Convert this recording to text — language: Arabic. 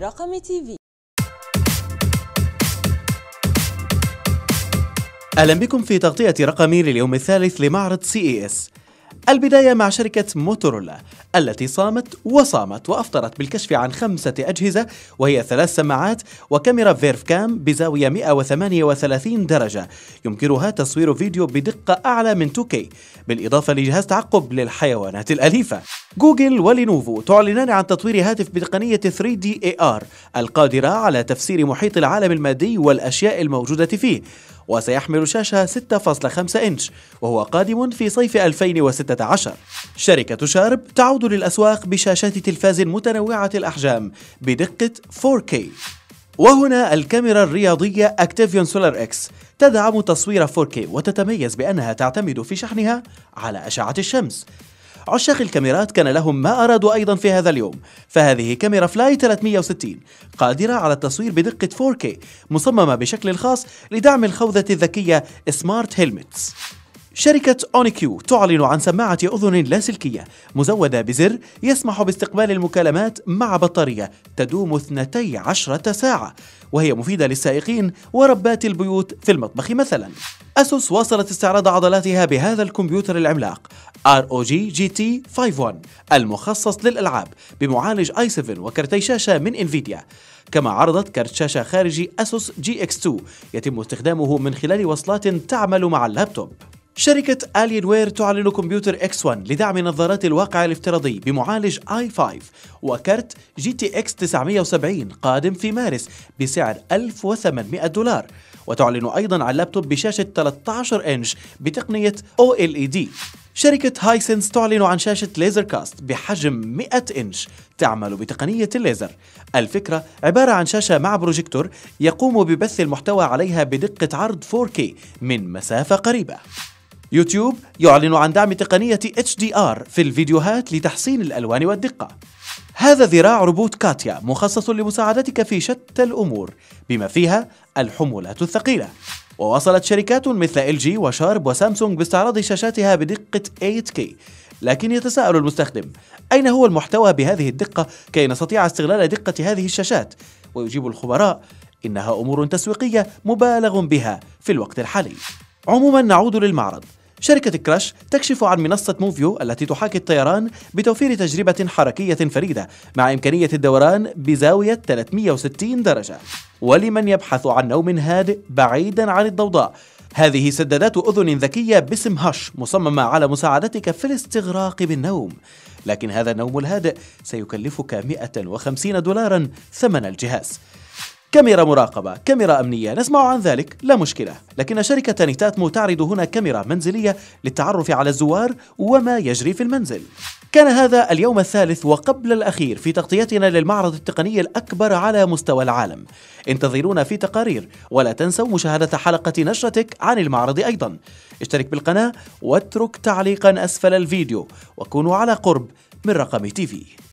رقمي TV. أهلا بكم في تغطية رقمي لليوم الثالث لمعرض CES. البداية مع شركة موتورولا التي صامت وصامت وأفطرت بالكشف عن خمسة أجهزة وهي ثلاث سماعات وكاميرا Verve Cam بزاوية 138 درجة. يمكنها تصوير فيديو بدقة أعلى من 2K بالإضافة لجهاز تعقب للحيوانات الأليفة. جوجل ولينوفو تعلنان عن تطوير هاتف بتقنية 3D AR القادرة على تفسير محيط العالم المادي والأشياء الموجودة فيه وسيحمل شاشة 6.5 إنش وهو قادم في صيف 2016 شركة شارب تعود للأسواق بشاشات تلفاز متنوعة الأحجام بدقة 4K وهنا الكاميرا الرياضية Activeon Solar X تدعم تصوير 4K وتتميز بأنها تعتمد في شحنها على أشعة الشمس. عشاق الكاميرات كان لهم ما أرادوا أيضا في هذا اليوم. فهذه كاميرا فلاي 360 قادرة على التصوير بدقة 4K مصممة بشكل خاص لدعم الخوذة الذكية smart helmets شركة أونيكيو تعلن عن سماعة أذن لاسلكية مزودة بزر يسمح باستقبال المكالمات مع بطارية تدوم 12 ساعة وهي مفيدة للسائقين وربات البيوت في المطبخ مثلا. أسوس واصلت استعراض عضلاتها بهذا الكمبيوتر العملاق. ROG GT 51 المخصص للألعاب بمعالج i7 وكرتي شاشة من انفيديا كما عرضت كرت شاشة خارجي أسوس GX2 يتم استخدامه من خلال وصلات تعمل مع اللابتوب. شركة الين وير تعلن كمبيوتر X 1 لدعم نظارات الواقع الافتراضي بمعالج i5 وكرت GTX 970 قادم في مارس بسعر 1800 دولار. وتعلن أيضا عن لابتوب بشاشة 13 إنش بتقنية OLED شركة هايسنس تعلن عن شاشة Laser Cast بحجم 100 إنش تعمل بتقنية الليزر. الفكرة عبارة عن شاشة مع بروجيكتور يقوم ببث المحتوى عليها بدقة عرض 4K من مسافة قريبة. يوتيوب يعلن عن دعم تقنية HDR في الفيديوهات لتحسين الألوان والدقة. هذا ذراع روبوت كاتيا مخصص لمساعدتك في شتى الأمور بما فيها الحمولات الثقيلة. وواصلت شركات مثل LG وشارب وسامسونج باستعراض شاشاتها بدقة 8K لكن يتساءل المستخدم أين هو المحتوى بهذه الدقة كي نستطيع استغلال دقة هذه الشاشات؟ ويجيب الخبراء إنها أمور تسويقية مبالغ بها في الوقت الحالي عموما نعود للمعرض شركة كراش تكشف عن منصة موفيو التي تحاكي الطيران بتوفير تجربة حركية فريدة مع إمكانية الدوران بزاوية 360 درجة. ولمن يبحث عن نوم هادئ بعيدا عن الضوضاء؟ هذه سدادات أذن ذكية باسم هاش مصممة على مساعدتك في الاستغراق بالنوم. لكن هذا النوم الهادئ سيكلفك 150 دولارا ثمن الجهاز. كاميرا مراقبة، كاميرا أمنية، نسمع عن ذلك لا مشكلة، لكن شركة نيتاتمو تعرض هنا كاميرا منزلية للتعرف على الزوار وما يجري في المنزل. كان هذا اليوم الثالث وقبل الأخير في تغطيتنا للمعرض التقني الأكبر على مستوى العالم. انتظرونا في تقارير، ولا تنسوا مشاهدة حلقة نشرتك عن المعرض أيضا. اشترك بالقناة واترك تعليقا أسفل الفيديو، وكونوا على قرب من رقم تيفي.